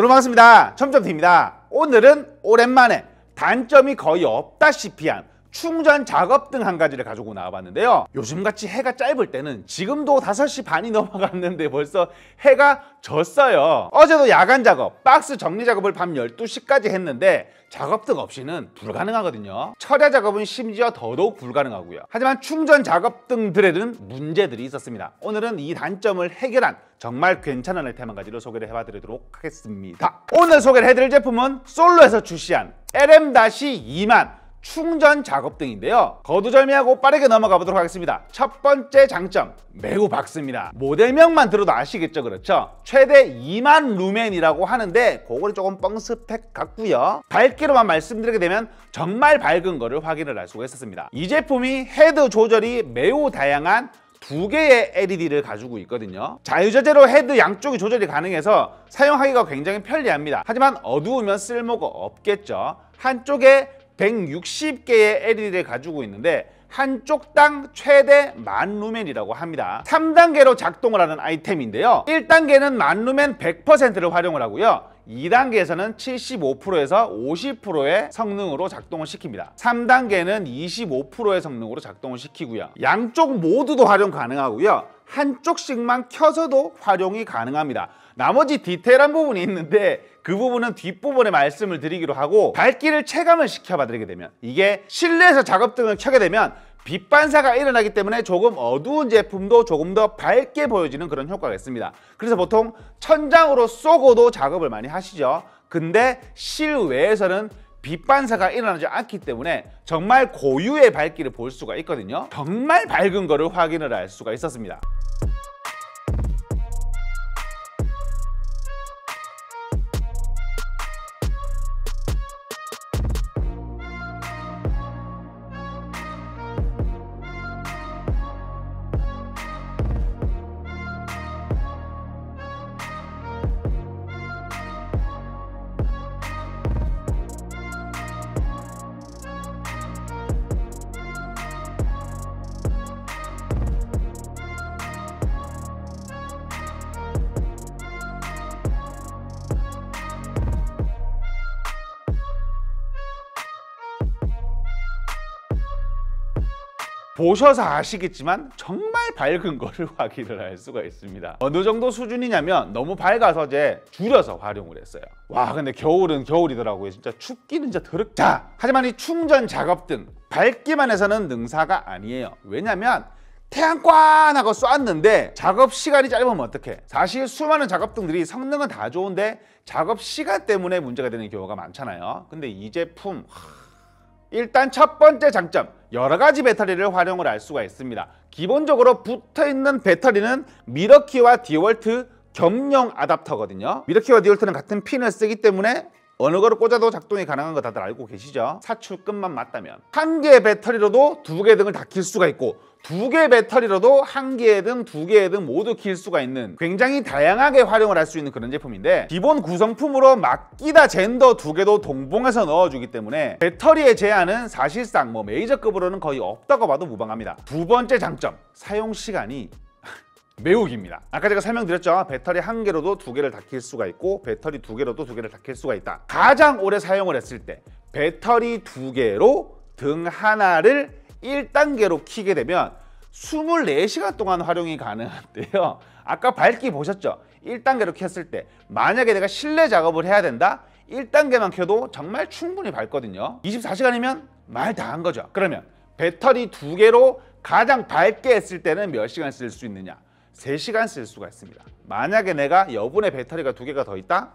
여러분 반갑습니다. 첨점T입니다. 오늘은 오랜만에 단점이 거의 없다시피 한 충전 작업 등 한 가지를 가지고 나와봤는데요. 요즘같이 해가 짧을 때는 지금도 5시 반이 넘어갔는데 벌써 해가 졌어요. 어제도 야간 작업, 박스 정리 작업을 밤 12시까지 했는데 작업 등 없이는 불가능하거든요. 철야 작업은 심지어 더더욱 불가능하고요. 하지만 충전 작업 등들에는 문제들이 있었습니다. 오늘은 이 단점을 해결한 정말 괜찮은 아이템 한 가지를 소개를 해봐드리도록 하겠습니다. 오늘 소개를 해드릴 제품은 솔로에서 출시한 LM-2만 충전 작업 등인데요. 거두절미하고 빠르게 넘어가 보도록 하겠습니다. 첫 번째 장점, 매우 밝습니다. 모델명만 들어도 아시겠죠? 그렇죠? 최대 2만 루멘이라고 하는데 그거는 조금 뻥스펙 같고요. 밝기로만 말씀드리게 되면 정말 밝은 거를 확인을 할 수가 있었습니다. 이 제품이 헤드 조절이 매우 다양한 두 개의 LED를 가지고 있거든요. 자유자재로 헤드 양쪽이 조절이 가능해서 사용하기가 굉장히 편리합니다. 하지만 어두우면 쓸모가 없겠죠. 한쪽에 160개의 LED를 가지고 있는데 한쪽 당 최대 만 루멘이라고 합니다. 3단계로 작동을 하는 아이템인데요. 1단계는 만 루멘 100%를 활용을 하고요. 2단계에서는 75%에서 50%의 성능으로 작동을 시킵니다. 3단계는 25%의 성능으로 작동을 시키고요. 양쪽 모두도 활용 가능하고요. 한쪽씩만 켜서도 활용이 가능합니다. 나머지 디테일한 부분이 있는데 그 부분은 뒷부분에 말씀을 드리기로 하고 밝기를 체감을 시켜봐 드리게 되면 이게 실내에서 작업 등을 켜게 되면 빛 반사가 일어나기 때문에 조금 어두운 제품도 조금 더 밝게 보여지는 그런 효과가 있습니다. 그래서 보통 천장으로 쏘고도 작업을 많이 하시죠. 근데 실외에서는 빛 반사가 일어나지 않기 때문에 정말 고유의 밝기를 볼 수가 있거든요. 정말 밝은 거를 확인을 할 수가 있었습니다. 보셔서 아시겠지만 정말 밝은 거를 확인을 할 수가 있습니다. 어느 정도 수준이냐면 너무 밝아서 이제 줄여서 활용을 했어요. 와 근데 겨울은 겨울이더라고요. 진짜 춥기는 진짜 더럽 자 하지만 이 충전 작업 등 밝기만 해서는 능사가 아니에요. 왜냐면 태양 꽝 하고 쐈는데 작업 시간이 짧으면 어떡해? 사실 수많은 작업등들이 성능은 다 좋은데 작업 시간 때문에 문제가 되는 경우가 많잖아요. 근데 이 제품 일단 첫 번째 장점 여러 가지 배터리를 활용을 할 수가 있습니다. 기본적으로 붙어 있는 배터리는 밀워키와 디월트 겸용 아답터거든요. 밀워키와 디월트는 같은 핀을 쓰기 때문에 어느 거를 꽂아도 작동이 가능한 거 다들 알고 계시죠? 사출끝만 맞다면 한 개의 배터리로도 두개 등을 다 킬 수가 있고 두 개의 배터리로도 한 개의 등, 두 개의 등 모두 킬 수가 있는 굉장히 다양하게 활용을 할 수 있는 그런 제품인데 기본 구성품으로 마끼다 젠더 두 개도 동봉해서 넣어주기 때문에 배터리의 제한은 사실상 뭐 메이저급으로는 거의 없다고 봐도 무방합니다. 두 번째 장점, 사용 시간이 매우 깁니다. 아까 제가 설명드렸죠. 배터리 한 개로도 두 개를 다 킬 수가 있고 배터리 두 개로도 두 개를 다 킬 수가 있다. 가장 오래 사용을 했을 때 배터리 두 개로 등 하나를 1단계로 키게 되면 24시간 동안 활용이 가능한데요. 아까 밝기 보셨죠? 1단계로 켰을 때 만약에 내가 실내 작업을 해야 된다? 1단계만 켜도 정말 충분히 밝거든요. 24시간이면 말 다 한 거죠. 그러면 배터리 두 개로 가장 밝게 했을 때는 몇 시간 쓸 수 있느냐? 3시간 쓸 수가 있습니다. 만약에 내가 여분의 배터리가 두 개가 더 있다?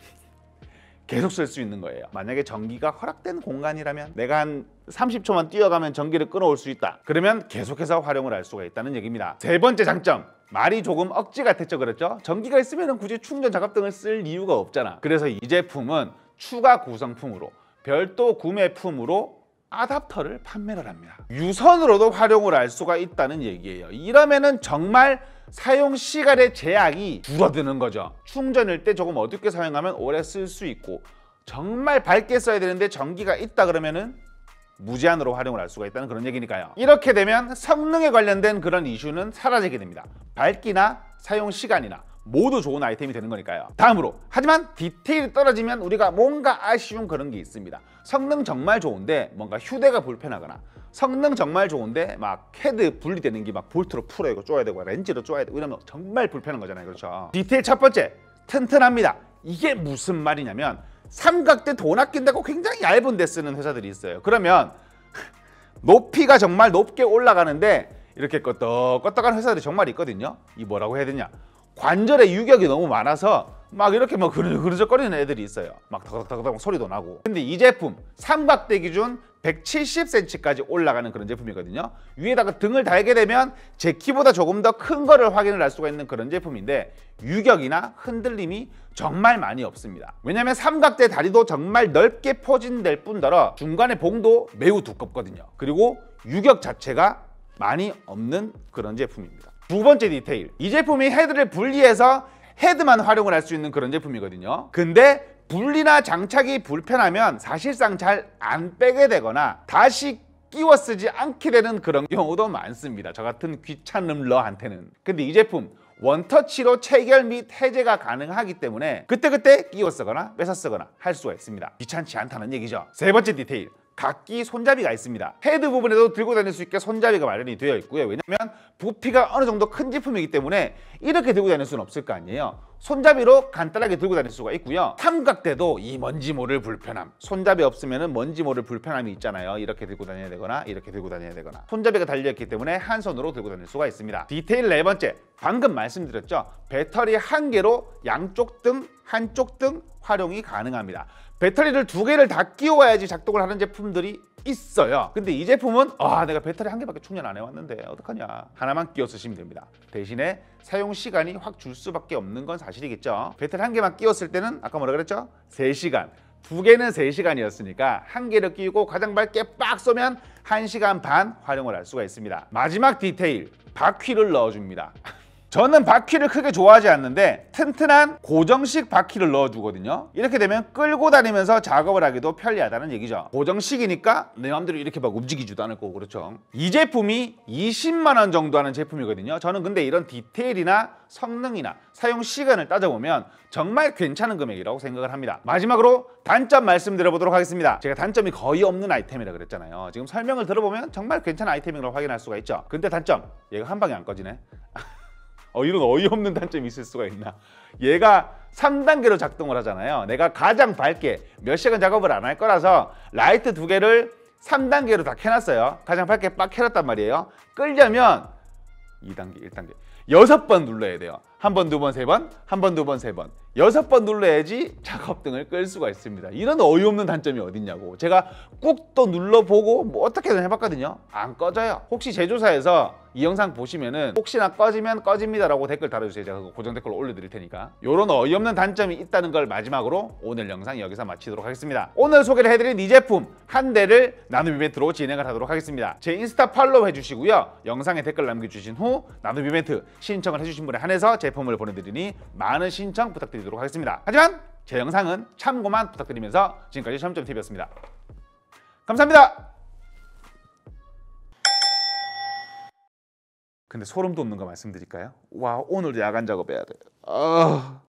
계속 쓸 수 있는 거예요. 만약에 전기가 허락된 공간이라면 내가 한 30초만 뛰어가면 전기를 끊어올 수 있다. 그러면 계속해서 활용을 할 수가 있다는 얘기입니다. 세 번째 장점. 말이 조금 억지 같았죠 그렇죠? 전기가 있으면 굳이 충전 작업 등을 쓸 이유가 없잖아. 그래서 이 제품은 추가 구성품으로 별도 구매품으로 아답터를 판매를 합니다. 유선으로도 활용을 할 수가 있다는 얘기예요. 이러면은 정말 사용 시간의 제약이 줄어드는 거죠. 충전일 때 조금 어둡게 사용하면 오래 쓸 수 있고 정말 밝게 써야 되는데 전기가 있다 그러면은 무제한으로 활용을 할 수가 있다는 그런 얘기니까요. 이렇게 되면 성능에 관련된 그런 이슈는 사라지게 됩니다. 밝기나 사용 시간이나 모두 좋은 아이템이 되는 거니까요. 다음으로 하지만 디테일이 떨어지면 우리가 뭔가 아쉬운 그런 게 있습니다. 성능 정말 좋은데 뭔가 휴대가 불편하거나 성능 정말 좋은데 막 헤드 분리되는 게 막 볼트로 풀어 이거 쪼야 되고 렌치로 쪼야 되고 이러면 정말 불편한 거잖아요. 그렇죠? 디테일 첫 번째 튼튼합니다. 이게 무슨 말이냐면 삼각대 돈 아낀다고 굉장히 얇은 대 쓰는 회사들이 있어요. 그러면 높이가 정말 높게 올라가는데 이렇게 껐덕껐덕한 회사들이 정말 있거든요. 이 뭐라고 해야 되냐? 관절에 유격이 너무 많아서 막 이렇게 막 그르적거리는 애들이 있어요. 막 덕덕덕덕 소리도 나고. 근데 이 제품 삼각대 기준 170cm까지 올라가는 그런 제품이거든요. 위에다가 등을 달게 되면 제 키보다 조금 더 큰 거를 확인을 할 수가 있는 그런 제품인데 유격이나 흔들림이 정말 많이 없습니다. 왜냐하면 삼각대 다리도 정말 넓게 포진될 뿐더러 중간에 봉도 매우 두껍거든요. 그리고 유격 자체가 많이 없는 그런 제품입니다. 두 번째 디테일. 이 제품이 헤드를 분리해서 헤드만 활용을 할 수 있는 그런 제품이거든요. 근데 분리나 장착이 불편하면 사실상 잘 안 빼게 되거나 다시 끼워 쓰지 않게 되는 그런 경우도 많습니다. 저 같은 귀찮음러한테는. 근데 이 제품 원터치로 체결 및 해제가 가능하기 때문에 그때그때 끼워 쓰거나 빼서 쓰거나 할 수가 있습니다. 귀찮지 않다는 얘기죠. 세 번째 디테일. 각기 손잡이가 있습니다. 헤드 부분에도 들고 다닐 수 있게 손잡이가 마련이 되어 있고요. 왜냐하면 부피가 어느 정도 큰 제품이기 때문에 이렇게 들고 다닐 수는 없을 거 아니에요. 손잡이로 간단하게 들고 다닐 수가 있고요. 삼각대도 이 뭔지 모를 불편함. 손잡이 없으면 뭔지 모를 불편함이 있잖아요. 이렇게 들고 다녀야 되거나 이렇게 들고 다녀야 되거나. 손잡이가 달려있기 때문에 한 손으로 들고 다닐 수가 있습니다. 디테일 네 번째. 방금 말씀드렸죠. 배터리 한 개로 양쪽 등, 한쪽 등 활용이 가능합니다. 배터리를 두 개를 다 끼워야지 작동을 하는 제품들이 있어요. 근데 이 제품은 아 내가 배터리 한 개밖에 충전 안 해왔는데 어떡하냐 하나만 끼워 쓰시면 됩니다. 대신에 사용 시간이 확 줄 수밖에 없는 건 사실이겠죠. 배터리 한 개만 끼웠을 때는 아까 뭐라 그랬죠? 3시간 두 개는 3시간이었으니까 한 개를 끼고 가장 밝게 빡 쏘면 1시간 반 활용을 할 수가 있습니다. 마지막 디테일 바퀴를 넣어줍니다. 저는 바퀴를 크게 좋아하지 않는데 튼튼한 고정식 바퀴를 넣어주거든요. 이렇게 되면 끌고 다니면서 작업을 하기도 편리하다는 얘기죠. 고정식이니까 내 마음대로 이렇게 막 움직이지도 않을 거고 그렇죠. 이 제품이 20만 원 정도 하는 제품이거든요. 저는 근데 이런 디테일이나 성능이나 사용 시간을 따져보면 정말 괜찮은 금액이라고 생각을 합니다. 마지막으로 단점 말씀드려보도록 하겠습니다. 제가 단점이 거의 없는 아이템이라 그랬잖아요. 지금 설명을 들어보면 정말 괜찮은 아이템인 걸 확인할 수가 있죠. 근데 단점, 얘가 한 방에 안 꺼지네. 어, 이런 어이없는 단점이 있을 수가 있나. 얘가 3단계로 작동을 하잖아요. 내가 가장 밝게 몇 시간 작업을 안 할 거라서 라이트 두 개를 3단계로 다 켜놨어요. 가장 밝게 빡 켜놨단 말이에요. 끌려면 2단계, 1단계. 여섯 번 눌러야 돼요. 한 번, 두 번, 세 번, 한 번, 두 번, 세 번. 여섯 번 눌러야지 작업 등을 끌 수가 있습니다. 이런 어이없는 단점이 어딨냐고. 제가 꾹 또 눌러보고 뭐 어떻게든 해봤거든요. 안 꺼져요. 혹시 제조사에서 이 영상 보시면은 혹시나 꺼지면 꺼집니다라고 댓글 달아주세요. 제가 고정 댓글 올려드릴 테니까. 이런 어이없는 단점이 있다는 걸 마지막으로 오늘 영상 여기서 마치도록 하겠습니다. 오늘 소개를 해드린 이 제품 한 대를 나눔 이벤트로 진행을 하도록 하겠습니다. 제 인스타 팔로우 해주시고요. 영상에 댓글 남겨주신 후 나눔 이벤트 신청을 해주신 분에 한해서 제 품을 보내드리니 많은 신청 부탁드리도록 하겠습니다. 하지만 제 영상은 참고만 부탁드리면서 지금까지 점점TV였습니다. 감사합니다. 근데 소름 돋는 거 말씀드릴까요? 와 오늘 야간 작업해야 돼. 아...